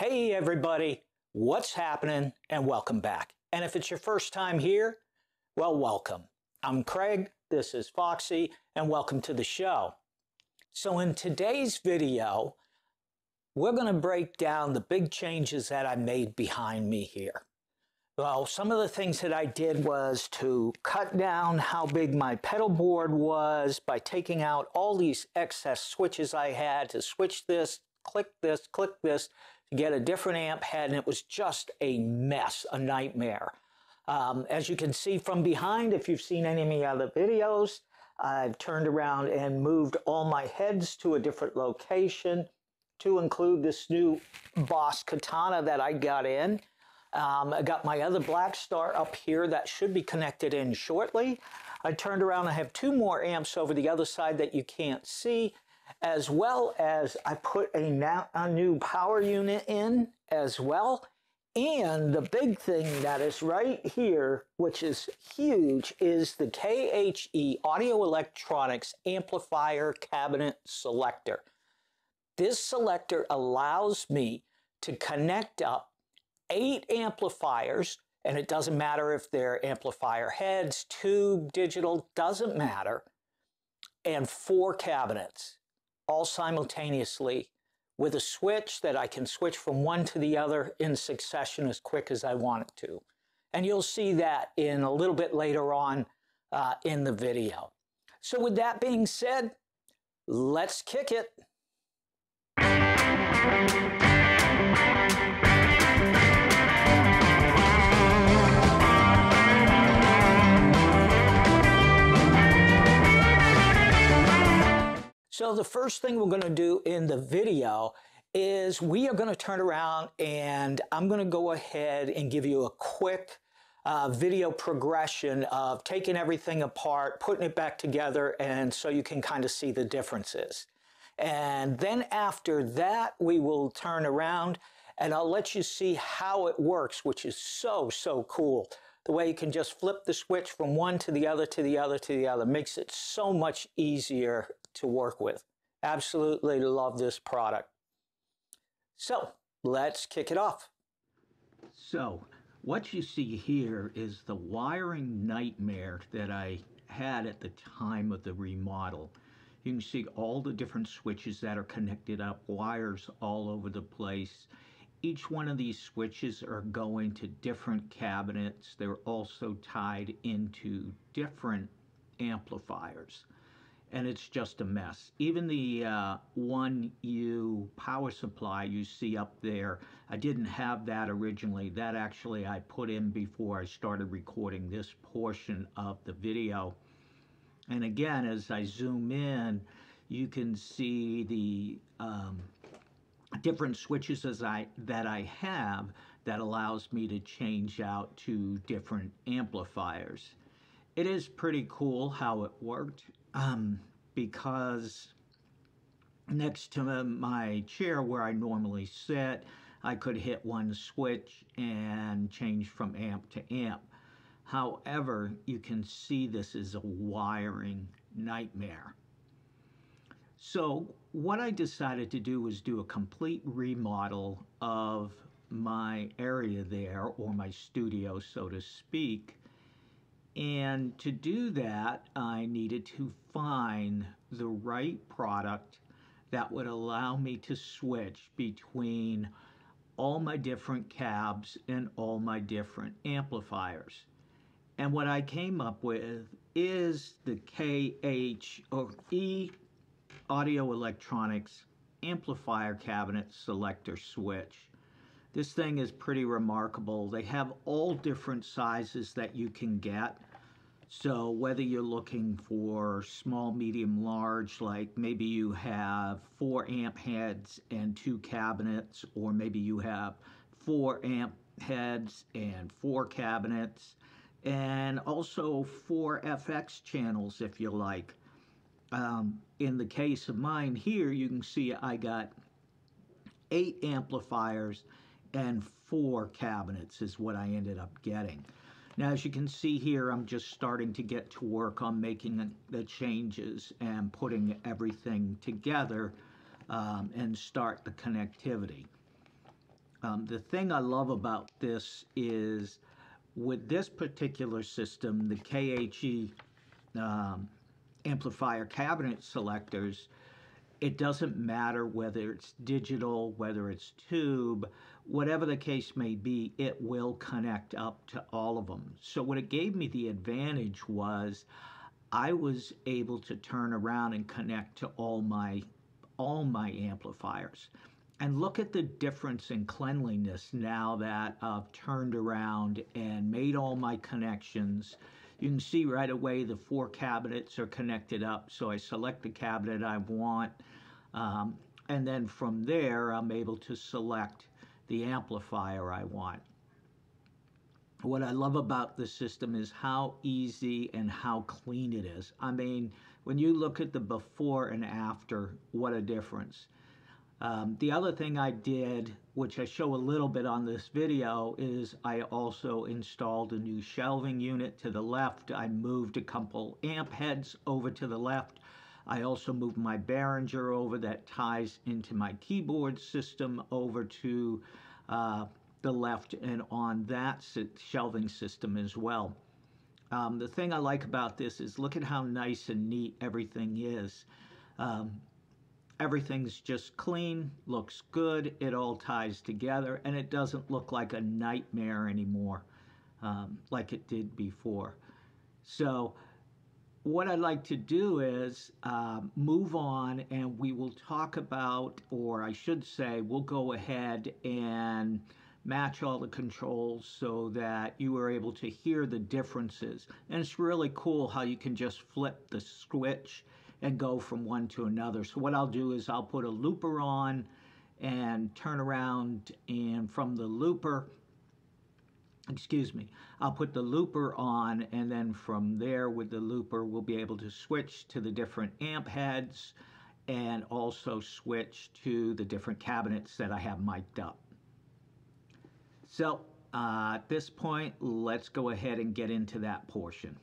Hey everybody, what's happening and welcome back. And if it's your first time here, well, welcome. I'm Craig, this is Foxy, and welcome to the show. So in today's video, we're going to break down the big changes that I made behind me here. Well, some of the things that I did was to cut down how big my pedal board was by taking out all these excess switches I had to switch this, click this, click this, to get a different amp head, and it was just a mess, a nightmare. Um, as you can see from behind, if you've seen any of my other videos, I've turned around and moved all my heads to a different location to include this new Boss Katana that I got in. Um, I got my other Blackstar up here that should be connected in shortly. I turned around, I have two more amps over the other side that you can't see, as well as I put a, now, a new power unit in as well. And the big thing that is right here, which is huge, is the KHE Audio Electronics Amplifier Cabinet Selector. This selector allows me to connect up eight amplifiers, and it doesn't matter if they're amplifier heads, tube, digital, doesn't matter, and four cabinets, all simultaneously with a switch that I can switch from one to the other in succession as quick as I want it to. And you'll see that in a little bit later on uh, in the video. So with that being said, let's kick it. So the first thing we're going to do in the video is we are going to turn around and I'm going to go ahead and give you a quick uh, video progression of taking everything apart, putting it back together, and so you can kind of see the differences. And then after that, we will turn around and I'll let you see how it works, which is so, so cool. The way you can just flip the switch from one to the other to the other to the other makes it so much easier to work with. Absolutely love this product. So let's kick it off. So what you see here is the wiring nightmare that I had at the time of the remodel. You can see all the different switches that are connected up, wires all over the place. Each one of these switches are going to different cabinets. They're also tied into different amplifiers and it's just a mess. Even the uh, 1U power supply you see up there, I didn't have that originally. That actually I put in before I started recording this portion of the video. And again, as I zoom in, you can see the um, different switches as I that I have that allows me to change out to different amplifiers. It is pretty cool how it worked um, because next to my chair where I normally sit, I could hit one switch and change from amp to amp. However, you can see this is a wiring nightmare. So what I decided to do was do a complete remodel of my area there, or my studio, so to speak, and to do that, I needed to find the right product that would allow me to switch between all my different cabs and all my different amplifiers. And what I came up with is the KH or E Audio Electronics Amplifier Cabinet Selector Switch. This thing is pretty remarkable. They have all different sizes that you can get. So whether you're looking for small, medium, large, like maybe you have four amp heads and two cabinets, or maybe you have four amp heads and four cabinets, and also four FX channels if you like. Um, in the case of mine here, you can see I got eight amplifiers and four cabinets is what I ended up getting. Now, as you can see here, I'm just starting to get to work on making the changes and putting everything together um, and start the connectivity. Um, the thing I love about this is with this particular system, the KHE um, amplifier cabinet selectors, it doesn't matter whether it's digital, whether it's tube, whatever the case may be, it will connect up to all of them. So, what it gave me the advantage was I was able to turn around and connect to all my all my amplifiers. And look at the difference in cleanliness now that I've turned around and made all my connections. You can see right away the four cabinets are connected up. So I select the cabinet I want. Um, and then from there, I'm able to select the amplifier I want. What I love about the system is how easy and how clean it is. I mean, when you look at the before and after, what a difference. Um, the other thing I did, which I show a little bit on this video, is I also installed a new shelving unit to the left. I moved a couple amp heads over to the left. I also moved my Behringer over that ties into my keyboard system over to uh, the left and on that shelving system as well. Um, the thing I like about this is look at how nice and neat everything is. Um, everything's just clean, looks good, it all ties together, and it doesn't look like a nightmare anymore um, like it did before. So, what I'd like to do is uh, move on and we will talk about, or I should say, we'll go ahead and match all the controls so that you are able to hear the differences. And it's really cool how you can just flip the switch and go from one to another. So what I'll do is I'll put a looper on and turn around and from the looper, excuse me, I'll put the looper on and then from there with the looper we'll be able to switch to the different amp heads and also switch to the different cabinets that I have mic'd up. So uh, at this point, let's go ahead and get into that portion.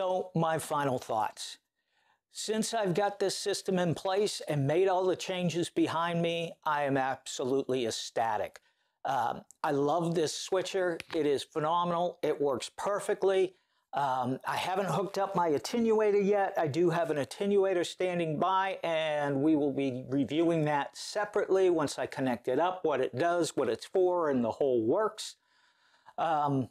So, my final thoughts. Since I've got this system in place and made all the changes behind me, I am absolutely ecstatic. Um, I love this switcher. It is phenomenal. It works perfectly. Um, I haven't hooked up my attenuator yet. I do have an attenuator standing by, and we will be reviewing that separately once I connect it up, what it does, what it's for, and the whole works. Um,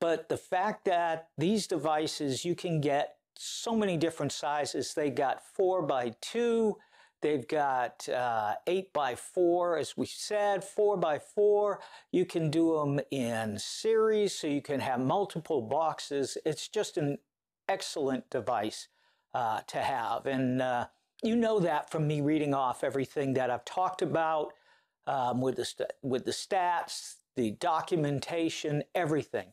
but the fact that these devices, you can get so many different sizes. They got four by two, They've got uh, 8 by 4 as we said, 4 by 4 You can do them in series, so you can have multiple boxes. It's just an excellent device uh, to have. And uh, you know that from me reading off everything that I've talked about um, with, the with the stats, the documentation, everything.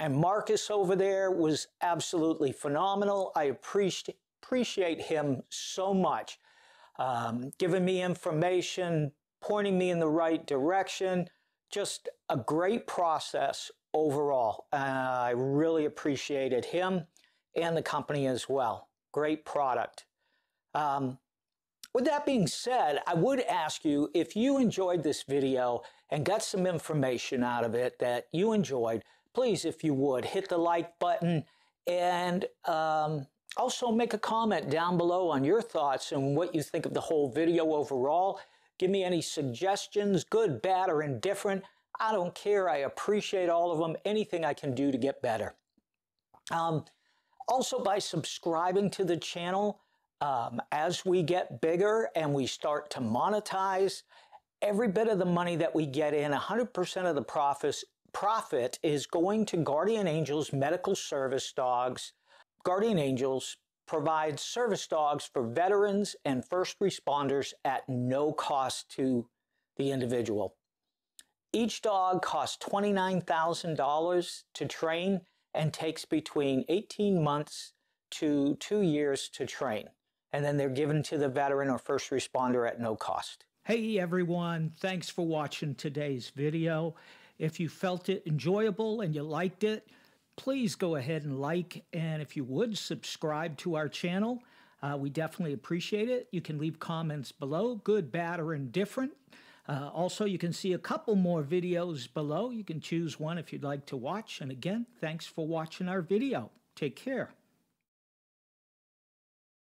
And Marcus over there was absolutely phenomenal. I appreciate appreciate him so much um, giving me information, pointing me in the right direction. Just a great process overall. Uh, I really appreciated him and the company as well. Great product. Um, with that being said, I would ask you if you enjoyed this video and got some information out of it that you enjoyed, please, if you would, hit the like button and um, also, make a comment down below on your thoughts and what you think of the whole video overall. Give me any suggestions, good, bad, or indifferent. I don't care. I appreciate all of them. Anything I can do to get better. Um, also, by subscribing to the channel, um, as we get bigger and we start to monetize, every bit of the money that we get in, 100% of the profits, profit is going to Guardian Angels Medical Service Dogs Guardian Angels provides service dogs for veterans and first responders at no cost to the individual. Each dog costs $29,000 to train and takes between 18 months to two years to train. And then they're given to the veteran or first responder at no cost. Hey everyone, thanks for watching today's video. If you felt it enjoyable and you liked it, please go ahead and like and if you would subscribe to our channel. Uh, we definitely appreciate it. You can leave comments below, good, bad, or indifferent. Uh, also, you can see a couple more videos below. You can choose one if you'd like to watch. And again, thanks for watching our video. Take care.